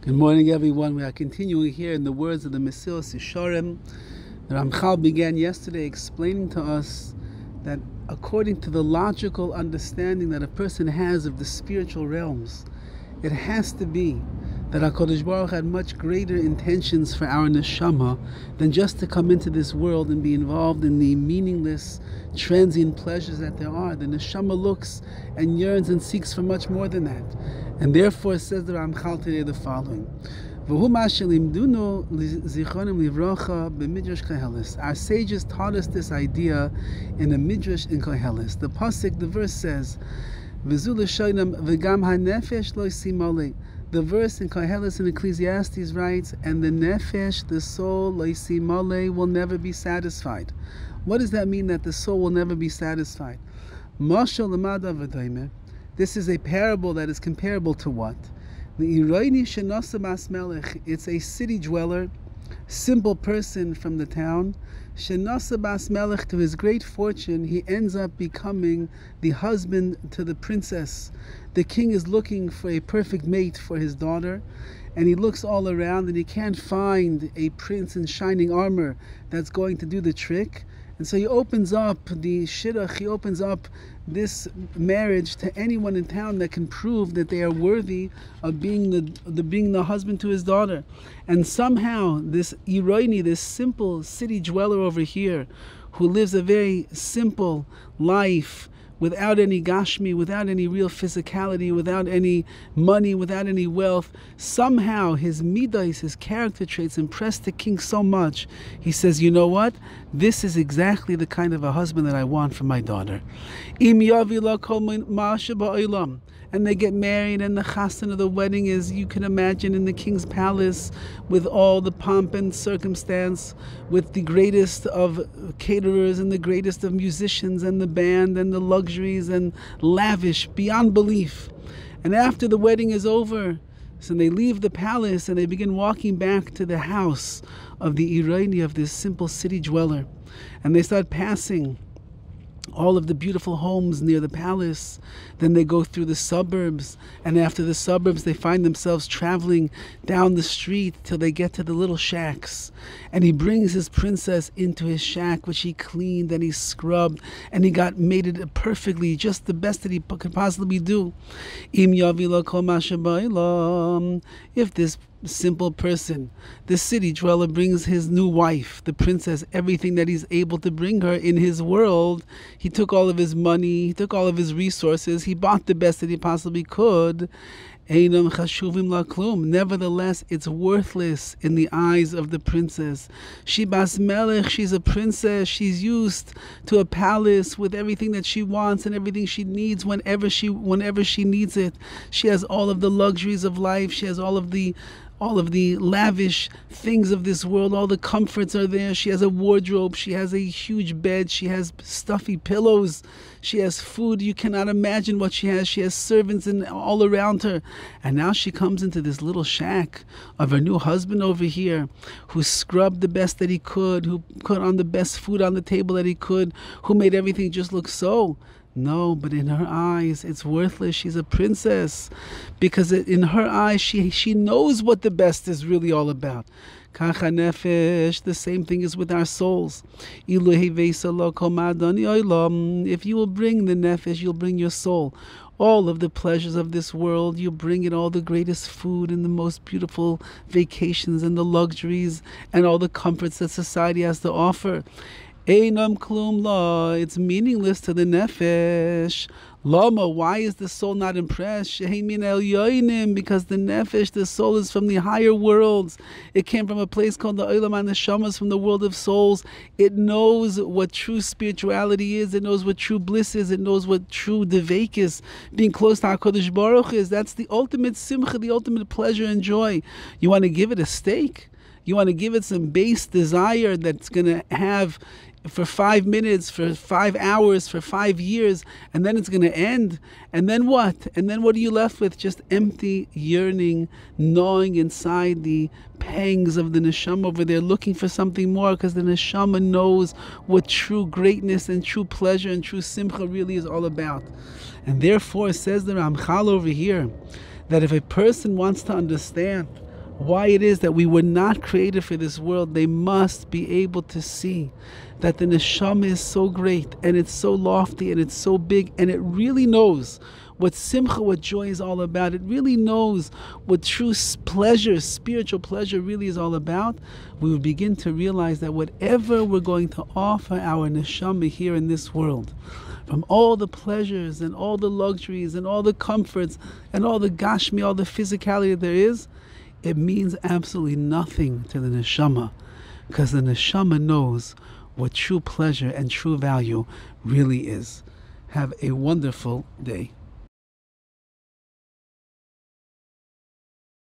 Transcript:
Good morning, everyone. We are continuing here in the words of the Mesillas Yesharim. The Ramchal began yesterday explaining to us that according to the logical understanding that a person has of the spiritual realms, it has to be that HaKadosh Baruch had much greater intentions for our neshama than just to come into this world and be involved in the meaningless, transient pleasures that there are. The neshama looks and yearns and seeks for much more than that. And therefore says the Ramchal today the following. Our sages taught us this idea in a midrash in Koheles. The pasuk, the verse says, the verse in Koheles and Ecclesiastes writes, and the nefesh, the soul, male, will never be satisfied. What does that mean that the soul will never be satisfied? This is a parable that is comparable to what? The It's a city dweller, simple person from the town. Shenasa Bas Melech, to his great fortune, he ends up becoming the husband to the princess the king is looking for a perfect mate for his daughter and he looks all around and he can't find a prince in shining armor that's going to do the trick. And so he opens up the shidduch, he opens up this marriage to anyone in town that can prove that they are worthy of being the, the being the husband to his daughter. And somehow this Iroini, this simple city dweller over here, who lives a very simple life, without any gashmi, without any real physicality, without any money, without any wealth, somehow his midas, his character traits impressed the king so much. He says, You know what? This is exactly the kind of a husband that I want for my daughter and they get married, and the chassan of the wedding is, you can imagine, in the king's palace with all the pomp and circumstance, with the greatest of caterers and the greatest of musicians, and the band and the luxuries, and lavish beyond belief. And after the wedding is over, so they leave the palace and they begin walking back to the house of the Irani, of this simple city dweller. And they start passing all of the beautiful homes near the palace. Then they go through the suburbs, and after the suburbs, they find themselves traveling down the street till they get to the little shacks. And he brings his princess into his shack, which he cleaned and he scrubbed, and he got made it perfectly, just the best that he could possibly do. If this simple person. The city dweller brings his new wife, the princess, everything that he's able to bring her in his world. He took all of his money, he took all of his resources, he bought the best that he possibly could. Nevertheless, it's worthless in the eyes of the princess. She bas melech, she's a princess. She's used to a palace with everything that she wants and everything she needs whenever she whenever she needs it. She has all of the luxuries of life. She has all of the all of the lavish things of this world, all the comforts are there. She has a wardrobe, she has a huge bed, she has stuffy pillows, she has food. You cannot imagine what she has. She has servants and all around her. And now she comes into this little shack of her new husband over here who scrubbed the best that he could, who put on the best food on the table that he could, who made everything just look so no, but in her eyes, it's worthless. She's a princess. Because in her eyes, she, she knows what the best is really all about. Nefesh, the same thing is with our souls. If you will bring the nefesh, you'll bring your soul. All of the pleasures of this world, you bring it all the greatest food and the most beautiful vacations and the luxuries and all the comforts that society has to offer. Einam klum la. It's meaningless to the nefesh. Lama, why is the soul not impressed? Because the nefesh, the soul, is from the higher worlds. It came from a place called the Olam HaNeshamos, from the world of souls. It knows what true spirituality is. It knows what true bliss is. It knows what true devek is. Being close to HaKadosh Baruch is. That's the ultimate simcha, the ultimate pleasure and joy. You want to give it a steak? You want to give it some base desire that's going to have for five minutes, for five hours, for five years, and then it's going to end. And then what? And then what are you left with? Just empty yearning, gnawing inside the pangs of the neshama over there, looking for something more because the neshama knows what true greatness and true pleasure and true simcha really is all about. And therefore, says the Ramchal over here, that if a person wants to understand why it is that we were not created for this world, they must be able to see that the neshama is so great and it's so lofty and it's so big and it really knows what simcha, what joy is all about. It really knows what true pleasure, spiritual pleasure, really is all about. We would begin to realize that whatever we're going to offer our neshama here in this world, from all the pleasures and all the luxuries and all the comforts and all the gashmi, all the physicality there is, it means absolutely nothing to the neshama because the neshama knows what true pleasure and true value really is. Have a wonderful day.